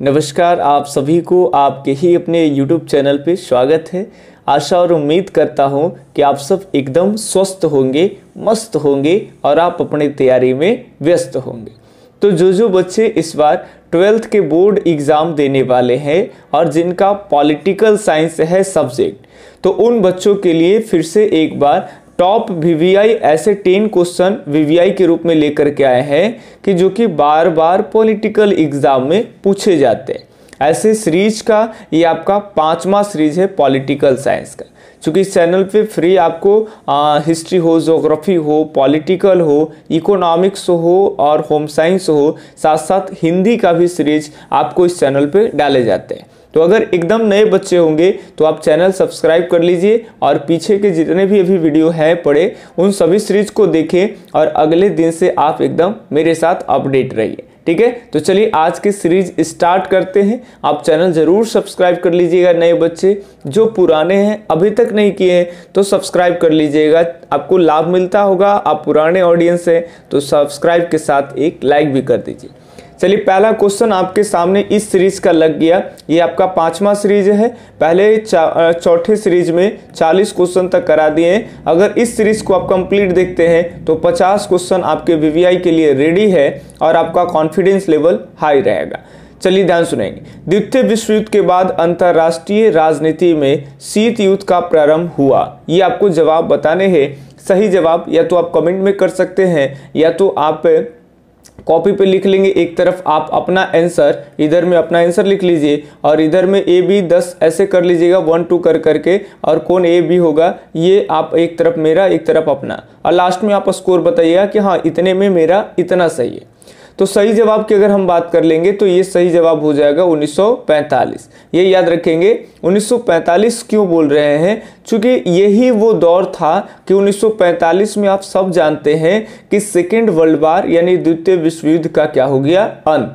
नमस्कार आप सभी को आपके ही अपने YouTube चैनल पे स्वागत है। आशा और उम्मीद करता हूँ कि आप सब एकदम स्वस्थ होंगे, मस्त होंगे और आप अपनी तैयारी में व्यस्त होंगे। तो जो जो बच्चे इस बार ट्वेल्थ के बोर्ड एग्ज़ाम देने वाले हैं और जिनका पॉलिटिकल साइंस है सब्जेक्ट तो उन बच्चों के लिए फिर से एक बार टॉप वीवीआई ऐसे टेन क्वेश्चन वीवीआई के रूप में लेकर के आए हैं कि जो कि बार बार पॉलिटिकल एग्ज़ाम में पूछे जाते हैं। ऐसे सीरीज़ का ये आपका पांचवा सीरीज़ है पॉलिटिकल साइंस का। क्योंकि इस चैनल पे फ्री आपको आ, हिस्ट्री हो जोग्राफी हो पॉलिटिकल हो इकोनॉमिक्स हो और होम साइंस हो साथ साथ हिंदी का भी सीरीज़ आपको इस चैनल पे डाले जाते हैं। तो अगर एकदम नए बच्चे होंगे तो आप चैनल सब्सक्राइब कर लीजिए और पीछे के जितने भी अभी वीडियो है पड़े, उन सभी सीरीज़ को देखें और अगले दिन से आप एकदम मेरे साथ अपडेट रहिए। ठीक है? तो चलिए आज की सीरीज़ स्टार्ट करते हैं। आप चैनल ज़रूर सब्सक्राइब कर लीजिएगा नए बच्चे, जो पुराने हैं, अभी तक नहीं किए हैं तो सब्सक्राइब कर लीजिएगा। आपको लाभ मिलता होगा, आप पुराने ऑडियंस हैं तो सब्सक्राइब के साथ एक लाइक भी कर दीजिए। चलिए, पहला क्वेश्चन आपके सामने इस सीरीज़ का लग गया। ये आपका पांचवा सीरीज़ है। पहले चौथे सीरीज़ में 40 क्वेश्चन तक करा दिए हैं। अगर इस सीरीज़ को आप कंप्लीट देखते हैं तो 50 क्वेश्चन आपके वीवीआई के लिए रेडी है और आपका कॉन्फिडेंस लेवल हाई रहेगा। चलिए, ध्यान सुनेंगे। द्वितीय विश्व युद्ध के बाद अंतर्राष्ट्रीय राजनीति में शीत युद्ध का प्रारंभ हुआ। ये आपको जवाब बताने हैं। सही जवाब या तो आप कमेंट में कर सकते हैं, या तो आप कॉपी पे लिख लेंगे एक तरफ़, आप अपना आंसर इधर में अपना आंसर लिख लीजिए और इधर में ए बी दस ऐसे कर लीजिएगा वन टू कर करके और कौन ए बी होगा, ये आप एक तरफ़ मेरा, एक तरफ़ अपना। और लास्ट में आप स्कोर बताइएगा कि हाँ इतने में मेरा इतना सही है। तो सही जवाब की अगर हम बात कर लेंगे तो ये सही जवाब हो जाएगा 1945 ये याद रखेंगे 1945 क्यों बोल रहे हैं? क्योंकि यही वो दौर था कि 1945 में आप सब जानते हैं कि सेकेंड वर्ल्ड वार, यानी द्वितीय विश्व युद्ध का क्या हो गया? अंत।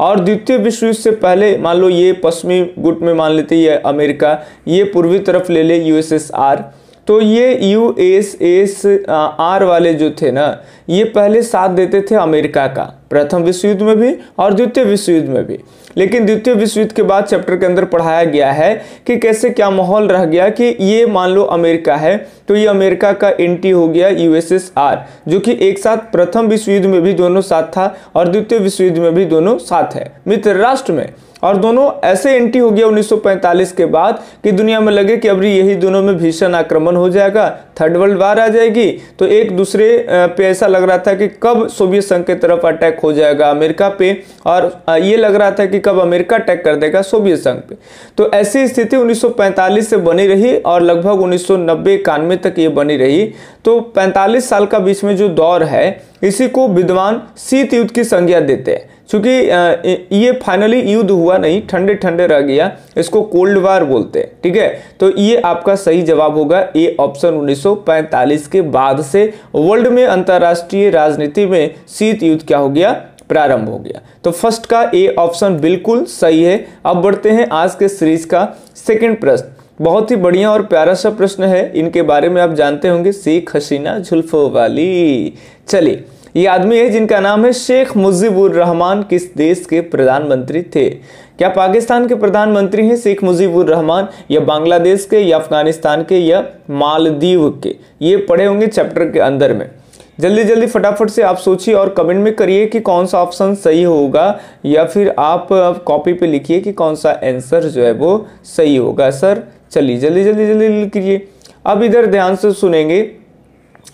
और द्वितीय विश्व युद्ध से पहले, मान लो ये पश्चिमी गुट में मान लेते, ये अमेरिका, ये पूर्वी तरफ़ ले ले यूएसएसआर तो ये यू एस एस आर वाले जो थे ना ये पहले साथ देते थे अमेरिका का, प्रथम विश्व युद्ध में भी और द्वितीय विश्व युद्ध में भी। लेकिन द्वितीय विश्व युद्ध के बाद चैप्टर के अंदर पढ़ाया गया है कि कैसे क्या माहौल रह गया कि ये मान लो अमेरिका है तो ये अमेरिका का एंटी हो गया यूएसएसआर, जो कि एक साथ प्रथम विश्व युद्ध में भी दोनों साथ था और द्वितीय विश्व युद्ध में भी दोनों साथ है। मित्र राष्ट्र में। और दोनों ऐसे एंटी हो गया 1945 के बाद कि दुनिया में लगे कि अब यही दोनों में भीषण आक्रमण हो जाएगा, थर्ड वर्ल्ड वार आ जाएगी तो एक दूसरे पे ऐसा रहा था कि कब सोवियत संघ की तरफ़ अटैक हो जाएगा अमेरिका पे, और ये लग रहा था कि कब अमेरिका अटैक कर देगा सोवियत संघ पे। तो ऐसी स्थिति 1945 से बनी रही, और लगभग उन्नीस सौ तक ये बनी रही। तो 45 साल का बीच में जो दौर है, इसी को विद्वान शीत युद्ध की संज्ञा देते हैं। क्योंकि ये फाइनली युद्ध हुआ नहीं, ठंडे ठंडे रह गया, इसको कोल्ड वार बोलते हैं, ठीक है? तो ये आपका सही जवाब होगा, ए ऑप्शन 1945 के बाद से वर्ल्ड में अंतरराष्ट्रीय राजनीति में शीत युद्ध क्या हो गया? प्रारंभ हो गया। तो फ़र्स्ट का ए ऑप्शन बिल्कुल सही है। अब बढ़ते हैं आज के सीरीज़ का सेकेंड प्रश्न। बहुत ही बढ़िया और प्यारा सा प्रश्न है, इनके बारे में आप जानते होंगे, शेख हसीना जुल्फो वाली। चलिए ये आदमी है जिनका नाम है शेख मुजीबुर रहमान किस देश के प्रधानमंत्री थे? क्या पाकिस्तान के प्रधानमंत्री हैं शेख मुजीबुर रहमान या बांग्लादेश के, या अफ़गानिस्तान के, या मालदीव के? ये पढ़े होंगे चैप्टर के अंदर में। जल्दी जल्दी फटाफट से आप सोचिए और कमेंट में करिए कि कौन सा ऑप्शन सही होगा, या फिर आप कॉपी पे लिखिए कि कौन सा आंसर जो है वो सही होगा। सर, चलिए, जल्दी जल्दी जल्दी लिखिए। अब इधर ध्यान से सुनेंगे।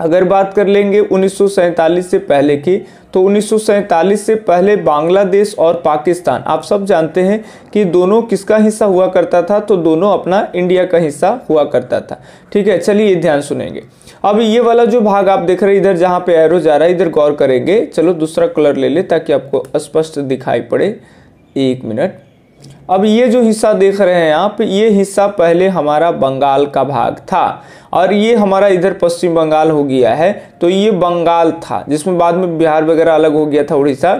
अगर बात कर लेंगे उन्नीस सौ सैंतालीस से पहले की तो उन्नीस सौ सैंतालीस से पहले बांग्लादेश और पाकिस्तान। आप सब जानते हैं कि दोनों किसका हिस्सा हुआ करता था तो दोनों अपना इंडिया का हिस्सा हुआ करता था। ठीक है, चलिए ये ध्यान सुनेंगे। अब ये वाला जो भाग आप देख रहे हैं, इधर जहाँ पे एरो जा रहा है, इधर गौर करेंगे। चलो दूसरा कलर ले ले ताकि आपको स्पष्ट दिखाई पड़े। एक मिनट। अब ये जो हिस्सा देख रहे हैं आप, ये हिस्सा पहले हमारा बंगाल का भाग था और ये हमारा इधर पश्चिम बंगाल हो गया है तो ये बंगाल था, जिसमें बाद में बिहार वगैरह अलग हो गया था, उड़ीसा।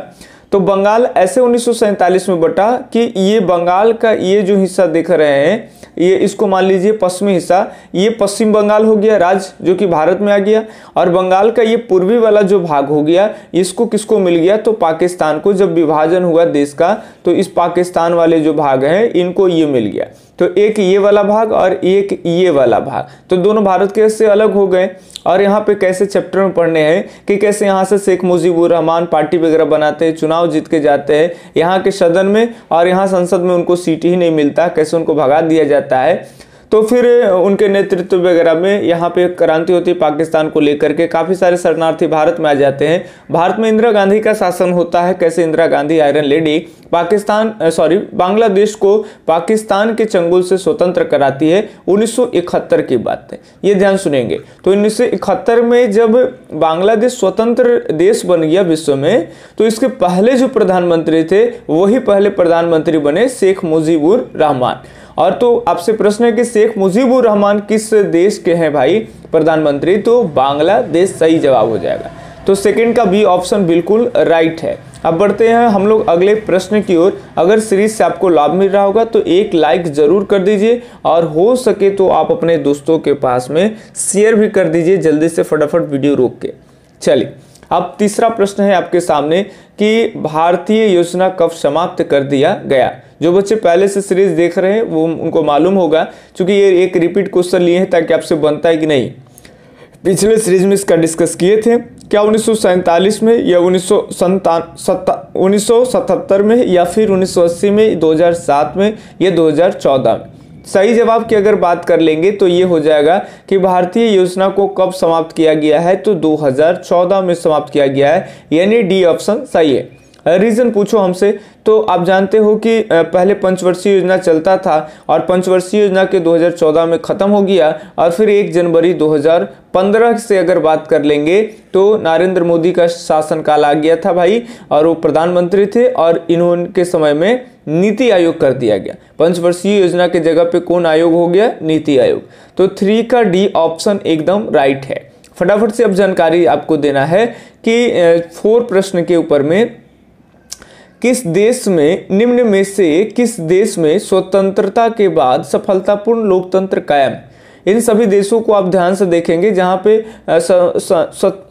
तो बंगाल ऐसे उन्नीस में बटा कि ये बंगाल का ये जो हिस्सा देख रहे हैं ये इसको मान लीजिए पश्चिमी हिस्सा, ये पश्चिम बंगाल हो गया राज्य जो कि भारत में आ गया। और बंगाल का ये पूर्वी वाला जो भाग हो गया, इसको किसको मिल गया? तो पाकिस्तान को जब विभाजन हुआ देश का तो इस पाकिस्तान वाले जो भाग हैं, इनको ये मिल गया। तो एक ये वाला भाग और एक ये वाला भाग। तो दोनों भारत के से अलग हो गए और यहाँ पे कैसे चैप्टर में पढ़ने हैं कि कैसे यहाँ से शेख मुजीबुर रहमान पार्टी वगैरह बनाते हैं, चुनाव जीत के जाते हैं, यहाँ के सदन में और यहाँ संसद में उनको सीट ही नहीं मिलता, कैसे उनको भगा दिया जाता है। तो फिर उनके नेतृत्व वगैरह में यहाँ पे क्रांति होती है। पाकिस्तान को लेकर के काफ़ी सारे शरणार्थी भारत में आ जाते हैं। भारत में इंदिरा गांधी का शासन होता है। कैसे Indira Gandhi, iron lady, Pakistan sorry, Bangladesh को पाकिस्तान के चंगुल से स्वतंत्र कराती है। 1971 की बात है। ये ध्यान सुनेंगे। तो 1971 में जब बांग्लादेश स्वतंत्र देश बन गया विश्व में तो इसके पहले जो प्रधानमंत्री थे, वही पहले प्रधानमंत्री बने शेख मुजीबुर रहमान। और तो आपसे प्रश्न है कि शेख मुजीबुर रहमान किस देश के हैं भाई? प्रधानमंत्री तो बांग्लादेश सही जवाब हो जाएगा। तो सेकंड का बी ऑप्शन बिल्कुल राइट है। अब बढ़ते हैं हम लोग अगले प्रश्न की ओर। अगर सीरीज़ से आपको लाभ मिल रहा होगा तो एक लाइक ज़रूर कर दीजिए और हो सके तो आप अपने दोस्तों के पास में शेयर भी कर दीजिए जल्दी से फटाफट वीडियो रोक के। चलिए अब तीसरा प्रश्न है आपके सामने कि भारतीय योजना कब समाप्त कर दिया गया? जो बच्चे पहले से सीरीज़ देख रहे हैं, वो उनको मालूम होगा, क्योंकि ये एक रिपीट क्वेश्चन लिए हैं ताकि आपसे बनता है कि नहीं। पिछले सीरीज़ में इसका डिस्कस किए थे, क्या उन्नीस सौ सैंतालीस में या उन्नीस उन्नीस में या फिर 1980 में 2007 में या 2014 में? सही जवाब की अगर बात कर लेंगे तो ये हो जाएगा कि भारतीय योजना को कब समाप्त किया गया है? तो 2014 में समाप्त किया गया है। यानी डी ऑप्शन सही है। रीजन पूछो हमसे। तो आप जानते हो कि पहले पंचवर्षीय योजना चलता था और पंचवर्षीय योजना के 2014 में ख़त्म हो गया और फिर एक जनवरी 2015 से अगर बात कर लेंगे तो नरेंद्र मोदी का शासनकाल आ गया था भाई और वो प्रधानमंत्री थे और इन्होंने के समय में नीति आयोग कर दिया गया। पंचवर्षीय योजना के जगह पे कौन आयोग हो गया? नीति आयोग। तो थ्री का डी ऑप्शन एकदम राइट है। फटाफट से अब जानकारी आपको देना है कि फोर प्रश्न के ऊपर में किस देश में, निम्न में से किस देश में स्वतंत्रता के बाद सफलतापूर्ण लोकतंत्र कायम? इन सभी देशों को आप ध्यान से देखेंगे जहाँ पे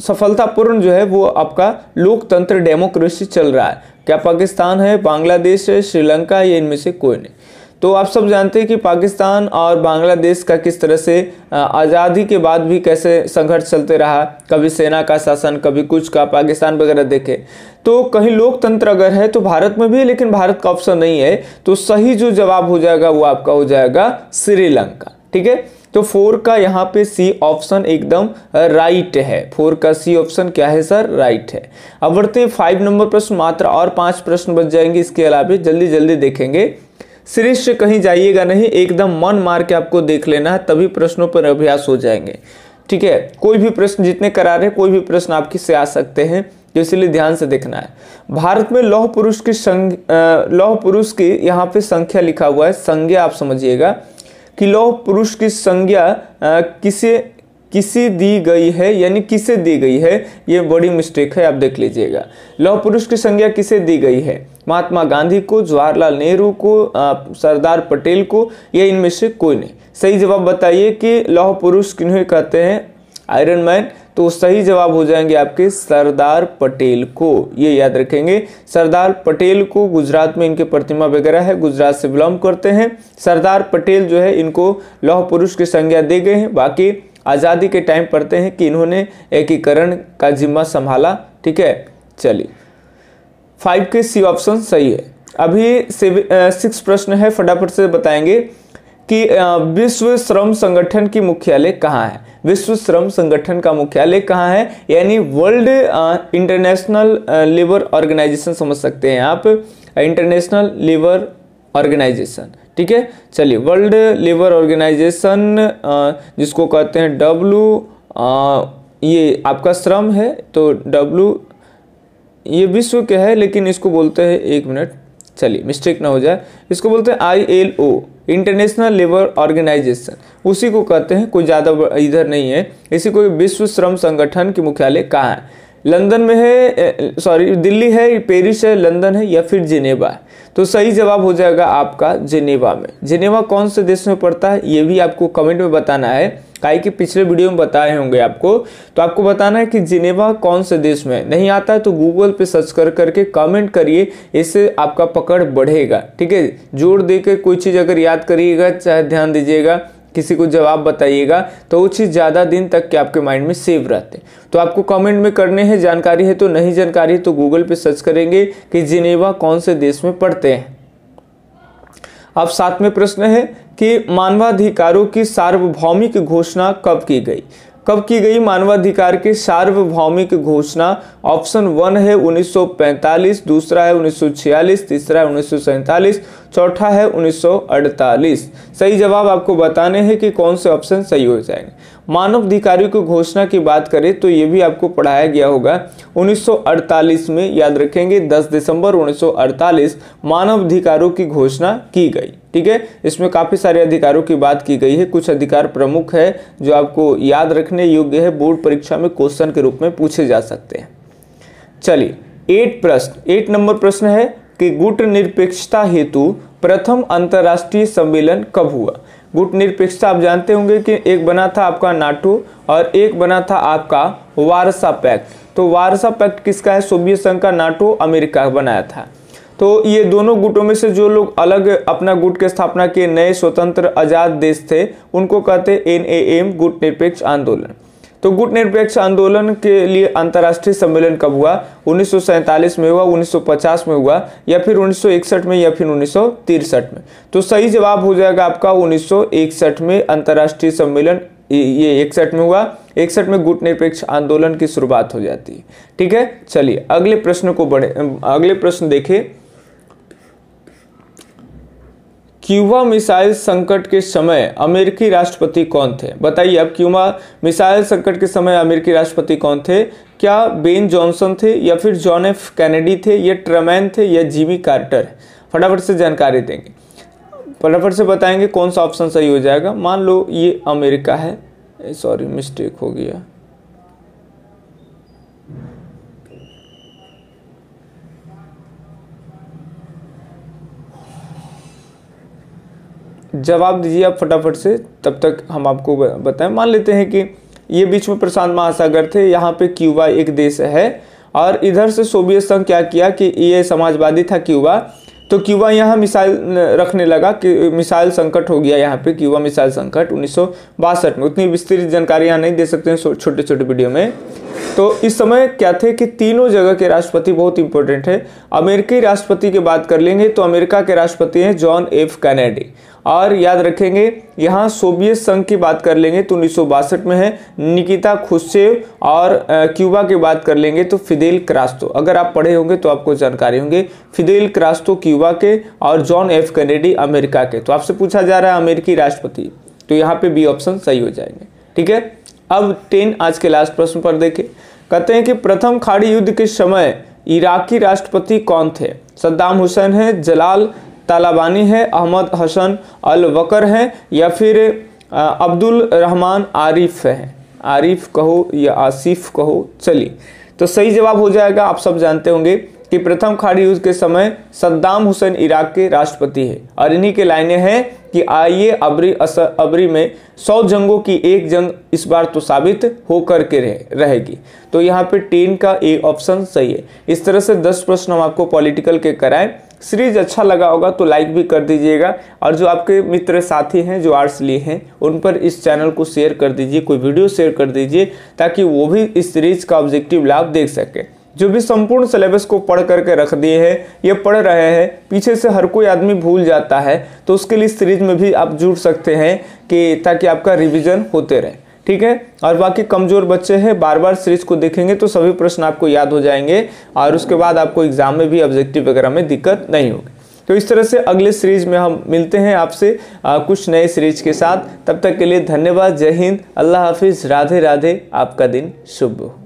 सफलतापूर्ण जो है वो आपका लोकतंत्र डेमोक्रेसी चल रहा है। क्या पाकिस्तान है, बांग्लादेश है, श्रीलंका या इनमें से कोई नहीं? तो आप सब जानते हैं कि पाकिस्तान और बांग्लादेश का किस तरह से आज़ादी के बाद भी कैसे संघर्ष चलते रहा, कभी सेना का शासन, कभी कुछ का, पाकिस्तान वगैरह देखे। तो कहीं लोकतंत्र अगर है तो भारत में भी है, लेकिन भारत का ऑप्शन नहीं है। तो सही जो जवाब हो जाएगा, वो आपका हो जाएगा श्रीलंका, ठीक है? तो फोर का यहाँ पे सी ऑप्शन एकदम राइट है। फोर का सी ऑप्शन क्या है सर? राइट है। अब बढ़ते हैं, फाइव नंबर प्रश्न, मात्र और पाँच प्रश्न बच जाएँगे, इसके अलावा जल्दी जल्दी देखेंगे। सीरीज़ से कहीं जाइएगा नहीं, एकदम मन मार के आपको देख लेना है, तभी प्रश्नों पर अभ्यास हो जाएँगे। ठीक है? कोई भी प्रश्न जितने करा रहे कोई भी प्रश्न आपकी से आ सकते हैं तो इसलिए ध्यान से देखना है। भारत में लौह पुरुष की संग लौह पुरुष की यहाँ पे संख्या लिखा हुआ है, संज्ञा आप समझिएगा कि लौह पुरुष की संज्ञा किसे किसे दी गई है, यानी किसे दी गई है, ये बड़ी मिस्टेक है, आप देख लीजिएगा। लौह पुरुष की संज्ञा किसे दी गई है? महात्मा गांधी को, जवाहरलाल नेहरू को सरदार पटेल को, या इनमें से कोई नहीं? सही जवाब बताइए कि लौह पुरुष किन्हें कहते हैं? आयरन मैन तो सही जवाब हो जाएँगे आपके सरदार पटेल को। ये याद रखेंगे, सरदार पटेल को गुजरात में इनके प्रतिमा वगैरह है, गुजरात से बिलोंग करते हैं। सरदार पटेल जो है, इनको लौह पुरुष की संज्ञा दे गए हैं। बाकी आज़ादी के टाइम पढ़ते हैं कि इन्होंने एकीकरण का जिम्मा संभाला। ठीक है? चलिए। फाइव के सी ऑप्शन सही है। अभी सिक्स प्रश्न है, फटाफट से बताएँगे कि विश्व श्रम संगठन की मुख्यालय कहाँ है? विश्व श्रम संगठन का मुख्यालय कहाँ है? यानी वर्ल्ड इंटरनेशनल लेबर ऑर्गेनाइजेशन समझ सकते हैं आप। International labour organisation. ठीक है? चलिए, वर्ल्ड लेबर ऑर्गेनाइजेशन जिसको कहते हैं डब्लू ये आपका श्रम है तो डब्लू ये विश्व के है, लेकिन इसको बोलते हैं, एक मिनट, चलिए मिस्टेक ना हो जाए। इसको बोलते हैं I L O international labour organisation उसी को कहते हैं, कोई ज़्यादा इधर नहीं है। इसी को विश्व श्रम संगठन की मुख्यालय कहाँ है? लंदन में है सॉरी दिल्ली है, पेरिस है, लंदन है या फिर जिनेवा है? तो सही जवाब हो जाएगा आपका जिनेवा में। जिनेवा कौन से देश में पड़ता है, ये भी आपको कमेंट में बताना है। काई कि पिछले वीडियो में बताए होंगे आपको। तो आपको बताना है कि जिनेवा कौन से देश में नहीं आता है तो गूगल पे सर्च कर करके कमेंट करिए, इससे आपका पकड़ बढ़ेगा। ठीक है? जोड़ दे के कोई चीज़ अगर याद करिएगा, चाहे ध्यान दीजिएगा किसी को जवाब बताइएगा तो वो चीज़ ज़्यादा दिन तक के आपके माइंड में सेव रहते हैं? तो आपको कमेंट में करने हैं, जानकारी है तो नहीं जानकारी है तो गूगल पे सर्च करेंगे कि जिनेवा कौन से देश में पढ़ते हैं। अब साथ में प्रश्न है कि मानवाधिकारों की सार्वभौमिक घोषणा कब की गई? कब की गई मानवाधिकार की सार्वभौमिक घोषणा? ऑप्शन वन है 1945 दूसरा है 1946 तीसरा है चौथा है 1948 सही जवाब आपको बताने हैं कि कौन से ऑप्शन सही हो जाएँगे। मानव अधिकारियों की घोषणा की बात करें तो ये भी आपको पढ़ाया गया होगा। 1948 में याद रखेंगे 10 दिसंबर 1948 मानव अधिकारों की घोषणा की गई। ठीक है? इसमें काफ़ी सारे अधिकारों की बात की गई है। कुछ अधिकार प्रमुख है जो आपको याद रखने योग्य है। बोर्ड परीक्षा में क्वेश्चन के रूप में पूछे जा सकते हैं। चलिए, एट प्रश्न। एट नंबर प्रश्न है कि गुट निरपेक्षता हेतु प्रथम अंतर्राष्ट्रीय सम्मेलन कब हुआ? गुट निरपेक्षता आप जानते होंगे कि एक बना था आपका नाटो और एक बना था आपका वारसा पैक्ट। तो वारसा पैक्ट किसका है? सोवियत संघ का नाटो अमेरिका बनाया था। तो ये दोनों गुटों में से जो लोग अलग अपना गुट की स्थापना किए, नए स्वतंत्र आज़ाद देश थे, उनको कहते एन ए एम गुट निरपेक्ष आंदोलन। तो गुट निरपेक्ष आंदोलन के लिए अंतर्राष्ट्रीय सम्मेलन कब हुआ? उन्नीस सौ सैंतालीस में हुआ 1950 में हुआ, या फिर 1961 में, या फिर उन्नीस में? तो सही जवाब हो जाएगा आपका 1961 में अंतर्राष्ट्रीय सम्मेलन। ये इकसठ में हुआ। इकसठ में गुट निरपेक्ष आंदोलन की शुरुआत हो जाती है। ठीक है? चलिए, अगले प्रश्न को बढ़े अगले प्रश्न देखिए क्यूबा मिसाइल संकट के समय अमेरिकी राष्ट्रपति कौन थे? बताइए अब क्यूबा मिसाइल संकट के समय अमेरिकी राष्ट्रपति कौन थे? क्या बेन जॉनसन थे या फिर जॉन एफ़ कैनेडी थे या ट्रमैन थे या जीमी कार्टर? फटाफट से जानकारी देंगे। फटाफट से बताएँगे कौन सा ऑप्शन सही हो जाएगा। मान लो ये अमेरिका है। सॉरी मिस्टेक हो गया। जवाब दीजिए आप फटाफट से, तब तक हम आपको बताएँ। मान लेते हैं कि ये बीच में प्रशांत महासागर थे, यहाँ पे क्यूबा एक देश है, और इधर से सोवियत संघ क्या किया कि ये समाजवादी था क्यूबा तो क्यूबा यहाँ मिसाइल रखने लगा कि मिसाइल संकट हो गया यहाँ पे, क्यूबा मिसाइल संकट उन्नीस सौ बासठ में। उतनी विस्तृत जानकारी यहाँ नहीं दे सकते हैं छोटे छोटे वीडियो में। तो इस समय क्या थे कि तीनों जगह के राष्ट्रपति बहुत इंपॉर्टेंट है। अमेरिकी राष्ट्रपति की बात कर लेंगे तो अमेरिका के राष्ट्रपति हैं जॉन एफ़ कैनेडी। और याद रखेंगे, यहाँ सोवियत संघ की बात कर लेंगे तो उन्नीस सौ बासठ में है। निकिता खुशेव और क्यूबा की बात कर लेंगे तो फिदेल क्रास्तो। अगर आप पढ़े होंगे तो आपको जानकारी होंगे, फिदेल क्रास्तो क्यूबा के और जॉन एफ़ कैनेडी अमेरिका के। तो आपसे पूछा जा रहा है अमेरिकी राष्ट्रपति। तो यहाँ पे बी ऑप्शन सही हो जाएँगे। ठीक है? अब टेन आज के लास्ट प्रश्न पर देखें कहते हैं कि प्रथम खाड़ी युद्ध के समय इराकी राष्ट्रपति कौन थे? सद्दाम हुसैन है, जलाल तालाबानी है, अहमद हसन अल वकर है, या फिर अब्दुल रहमान आरिफ है? आरिफ कहो या आसिफ कहो, चलिए। तो सही जवाब हो जाएगा, आप सब जानते होंगे। कि प्रथम खाड़ी युद्ध के समय सद्दाम हुसैन इराक के राष्ट्रपति है। और इन्हीं के लाइनें हैं कि आइए अबरी असर अबरी में सौ जंगों की एक जंग इस बार तो साबित होकर के रहे, रहेगी। तो यहाँ पे टेन का ए ऑप्शन सही है। इस तरह से दस प्रश्न हम आपको पॉलिटिकल के कराएँ। सीरीज़ अच्छा लगा होगा तो लाइक भी कर दीजिएगा। और जो आपके मित्र साथी हैं जो आर्ट्स लिए हैं उन पर इस चैनल को शेयर कर दीजिए कोई वीडियो शेयर कर दीजिए ताकि वो भी इस सीरीज़ का ऑब्जेक्टिव लाभ देख सके। जो भी संपूर्ण सिलेबस को पढ़ करके रख दिए हैं, ये पढ़ रहे हैं, पीछे से हर कोई आदमी भूल जाता है तो उसके लिए सीरीज़ में भी आप जुड़ सकते हैं कि ताकि आपका रिविजन होते रहे। ठीक है? और बाकी कमज़ोर बच्चे हैं बार बार सीरीज़ को देखेंगे तो सभी प्रश्न आपको याद हो जाएँगे, और उसके बाद आपको एग्ज़ाम में भी ऑब्जेक्टिव वगैरह में दिक्कत नहीं होगी। तो इस तरह से अगले सीरीज़ में हम मिलते हैं आपसे कुछ नए सीरीज़ के साथ। तब तक के लिए धन्यवाद, जय हिंद, अल्लाह हाफिज राधे राधे आपका दिन शुभ हो।